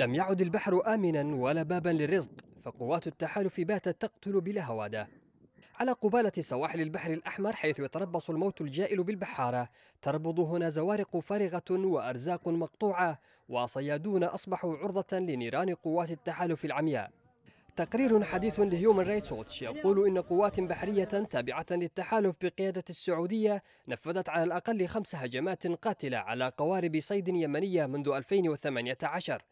لم يعد البحر آمنا ولا بابا للرزق فقوات التحالف باتت تقتل بلا هوادة. على قبالة سواحل البحر الأحمر حيث يتربص الموت الجائل بالبحارة تربض هنا زوارق فارغة وأرزاق مقطوعة وصيادون أصبحوا عرضة لنيران قوات التحالف العمياء. تقرير حديث لهيومن رايتس ووتش يقول إن قوات بحرية تابعة للتحالف بقيادة السعودية نفذت على الأقل خمس هجمات قاتلة على قوارب صيد يمنية منذ 2018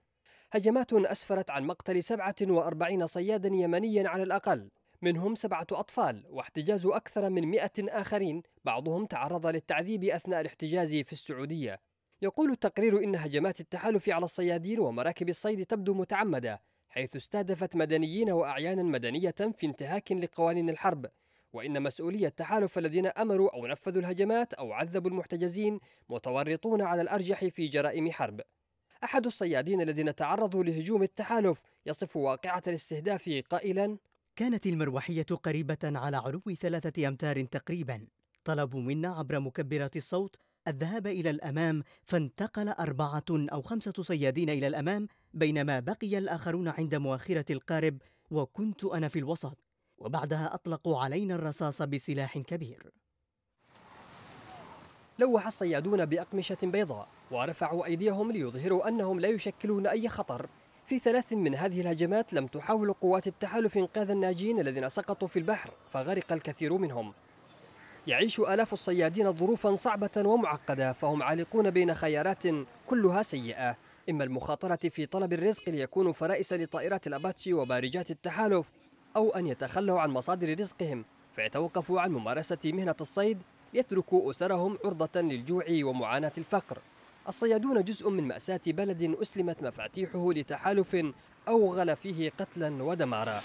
هجمات أسفرت عن مقتل 47 صيادا يمنيا على الأقل. منهم سبعة أطفال واحتجاز أكثر من مئة آخرين. بعضهم تعرض للتعذيب أثناء الاحتجاز في السعودية. يقول التقرير إن هجمات التحالف على الصيادين ومراكب الصيد تبدو متعمدة حيث استهدفت مدنيين وأعيانا مدنية في انتهاك لقوانين الحرب. وإن مسؤولي التحالف الذين أمروا أو نفذوا الهجمات أو عذبوا المحتجزين متورطون على الأرجح في جرائم حرب. أحد الصيادين الذين تعرضوا لهجوم التحالف يصف واقعة الاستهداف قائلا كانت المروحية قريبة على علو ثلاثة أمتار تقريبا. طلبوا منا عبر مكبرات الصوت الذهاب إلى الأمام فانتقل أربعة أو خمسة صيادين إلى الأمام بينما بقي الآخرون عند مؤخرة القارب وكنت أنا في الوسط. وبعدها أطلقوا علينا الرصاص بسلاح كبير. لوح الصيادون بأقمشة بيضاء. ورفعوا أيديهم ليظهروا أنهم لا يشكلون أي خطر. في ثلاث من هذه الهجمات لم تحاول قوات التحالف إنقاذ الناجين الذين سقطوا في البحر فغرق الكثير منهم. يعيش آلاف الصيادين ظروفا صعبة ومعقدة فهم عالقون بين خيارات كلها سيئة. إما المخاطرة في طلب الرزق ليكونوا فرائس لطائرات الأباتشي وبارجات التحالف أو أن يتخلوا عن مصادر رزقهم. فيتوقفوا عن ممارسة مهنة الصيد يتركوا أسرهم عرضة للجوع ومعاناة الفقر. الصيادون جزء من مأساة بلد أسلمت مفاتيحه لتحالف أوغل فيه قتلا ودمارا.